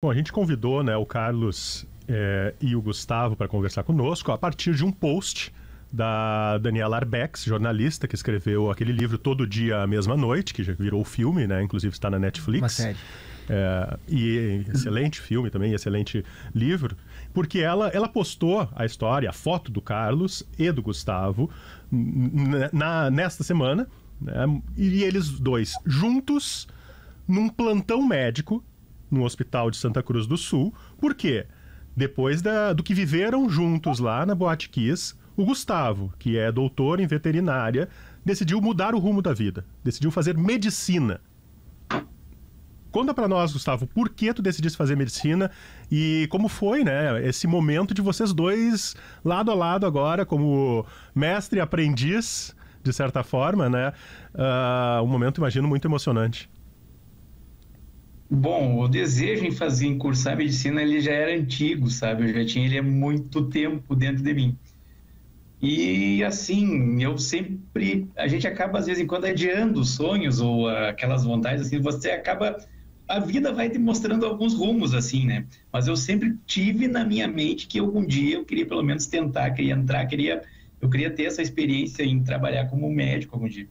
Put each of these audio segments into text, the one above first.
Bom, a gente convidou né, o Carlos é, e o Gustavo para conversar conosco a partir de um post da Daniela Arbex, jornalista que escreveu aquele livro Todo Dia, a Mesma Noite, que já virou filme, né? Inclusive está na Netflix. Uma série. É, e excelente filme também, excelente livro, porque ela, ela postou a história, a foto do Carlos e do Gustavo na, nesta semana, né, e eles dois juntos num plantão médico no Hospital de Santa Cruz do Sul. Por quê? Depois da, do que viveram juntos lá na Boate Kiss, o Gustavo, que é doutor em veterinária, decidiu mudar o rumo da vida, decidiu fazer medicina. Conta para nós, Gustavo, por que tu decidiste fazer medicina e como foi, né, esse momento de vocês dois lado a lado agora, como mestre e aprendiz, de certa forma, né? Uh, um momento, imagino, muito emocionante. Bom, o desejo em fazer, em cursar medicina, ele já era antigo, sabe? Eu já tinha ele há muito tempo dentro de mim. E assim, eu sempre. A gente acaba, às vezes, quando adiando sonhos ou aquelas vontades, assim, você acaba. A vida vai te mostrando alguns rumos, assim, né? Mas eu sempre tive na minha mente que algum dia eu queria, pelo menos, tentar, queria entrar, queria. Eu queria ter essa experiência em trabalhar como médico algum dia.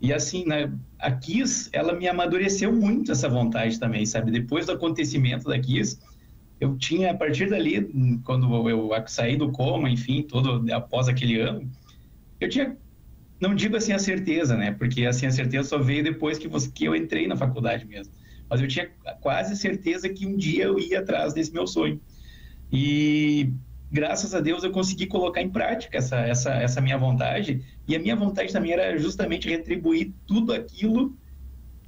E assim, né, a Kiss, ela me amadureceu muito essa vontade também, sabe? Depois do acontecimento da Kiss, eu tinha, a partir dali, quando eu saí do coma, enfim, todo após aquele ano, eu tinha, não digo assim a certeza, né? Porque assim a certeza só veio depois que, você, que eu entrei na faculdade mesmo. Mas eu tinha quase certeza que um dia eu ia atrás desse meu sonho. E graças a Deus eu consegui colocar em prática essa, essa, essa minha vontade. E a minha vontade também era justamente retribuir tudo aquilo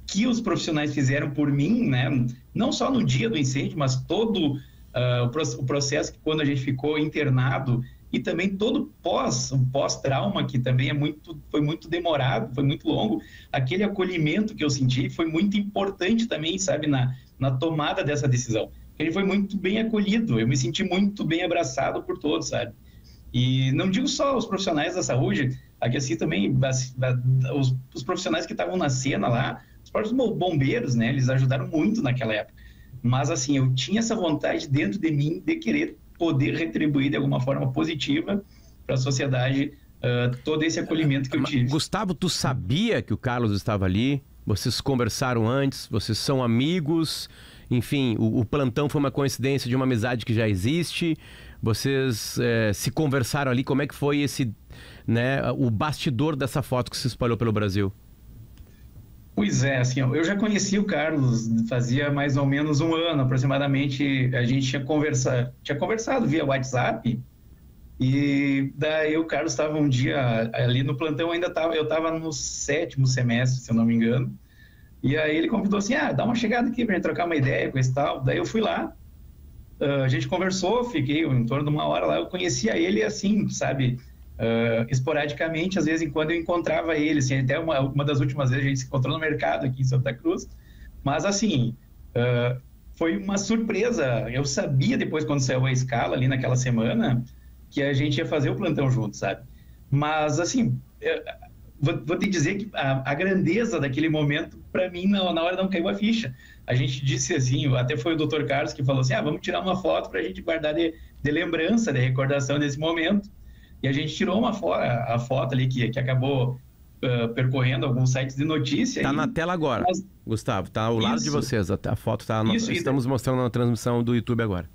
que os profissionais fizeram por mim, né? Não só no dia do incêndio, mas todo uh, o, processo que quando a gente ficou internado e também todo pós, o pós-trauma que também é muito, foi muito demorado, foi muito longo. Aquele acolhimento que eu senti foi muito importante também, sabe, na, na tomada dessa decisão ele foi muito bem acolhido, eu me senti muito bem abraçado por todos, sabe? E não digo só os profissionais da saúde, aqui assim também os, os profissionais que estavam na cena lá, os próprios bombeiros, né? Eles ajudaram muito naquela época. Mas assim, eu tinha essa vontade dentro de mim de querer poder retribuir de alguma forma positiva para a sociedade uh, todo esse acolhimento que eu tive. Gustavo, tu sabia que o Carlos estava ali? Vocês conversaram antes? Vocês são amigos? enfim, o, o, plantão foi uma coincidência de uma amizade que já existe. Vocês é, se conversaram ali, como é que foi esse, né, o bastidor dessa foto que se espalhou pelo Brasil? Pois é, assim, eu já conheci o Carlos fazia mais ou menos um ano, aproximadamente. A gente tinha conversado, tinha conversado via WhatsApp. E daí o Carlos estava um dia ali no plantão, ainda estava, eu estava no sétimo semestre, se eu não me engano. E aí ele convidou assim, ah, dá uma chegada aqui pra gente trocar uma ideia com esse tal. Daí eu fui lá, uh, a gente conversou, fiquei em torno de uma hora lá, eu conhecia ele assim, sabe, uh, esporadicamente, às vezes em quando eu encontrava ele, assim, até uma, uma das últimas vezes a gente se encontrou no mercado aqui em Santa Cruz, mas assim, uh, foi uma surpresa, eu sabia depois quando saiu a escala ali naquela semana, que a gente ia fazer o plantão junto, sabe, mas assim, vou, vou te dizer que a, a grandeza daquele momento, para mim, na, na hora não caiu a ficha. A gente disse assim, até foi o Dr. Carlos que falou assim: ah, vamos tirar uma foto para a gente guardar de, de, lembrança, de recordação desse momento. E a gente tirou uma foto, a foto ali que, que acabou uh, percorrendo alguns sites de notícia. Está na tela agora, Mas... Gustavo, está ao lado de vocês. A, a foto está. Estamos mostrando na transmissão do YouTube agora.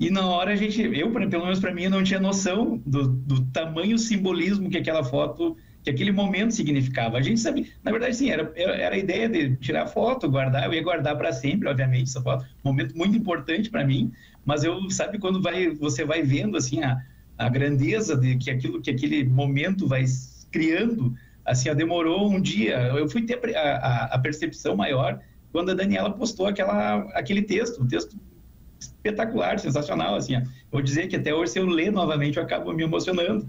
E na hora a gente, eu, pelo menos para mim, eu não tinha noção do, do tamanho simbolismo que aquela foto que aquele momento significava. A gente sabia, na verdade, sim, era, era a ideia de tirar foto, guardar, eu ia guardar para sempre, obviamente, essa foto, momento muito importante para mim, mas eu, sabe, quando vai, você vai vendo, assim, a, a grandeza de que aquilo, que aquele momento vai criando, assim, demorou um dia, eu fui ter a, a, a percepção maior quando a Daniela postou aquela, aquele texto, um texto espetacular, sensacional, assim, ó. vou dizer que até hoje, se eu ler novamente, eu acabo me emocionando,